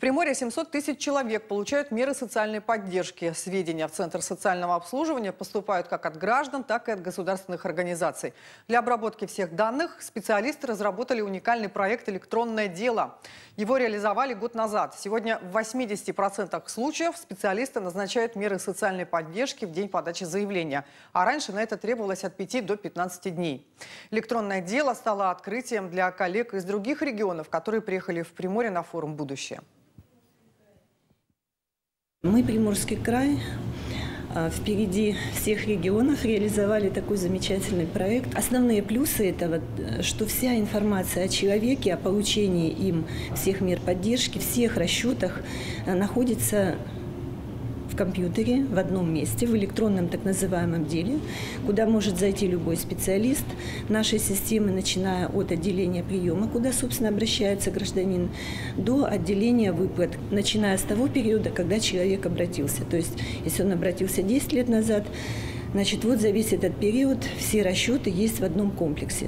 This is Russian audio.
Приморье 700 тысяч человек получают меры социальной поддержки. Сведения в Центр социального обслуживания поступают как от граждан, так и от государственных организаций. Для обработки всех данных специалисты разработали уникальный проект «Электронное дело». Его реализовали год назад. Сегодня в 80% случаев специалисты назначают меры социальной поддержки в день подачи заявления. А раньше на это требовалось от 5 до 15 дней. Электронное дело стало открытием для коллег из других регионов, которые приехали в Приморье на форум «Будущее». Мы, Приморский край, а, впереди всех регионов реализовали такой замечательный проект. Основные плюсы этого, что вся информация о человеке, о получении им всех мер поддержки, всех расчетах а, находится компьютере в одном месте, в электронном так называемом деле, куда может зайти любой специалист нашей системы, начиная от отделения приема, куда, собственно, обращается гражданин, до отделения выплат, начиная с того периода, когда человек обратился. То есть, если он обратился 10 лет назад, значит, вот за весь этот период все расчеты есть в одном комплексе.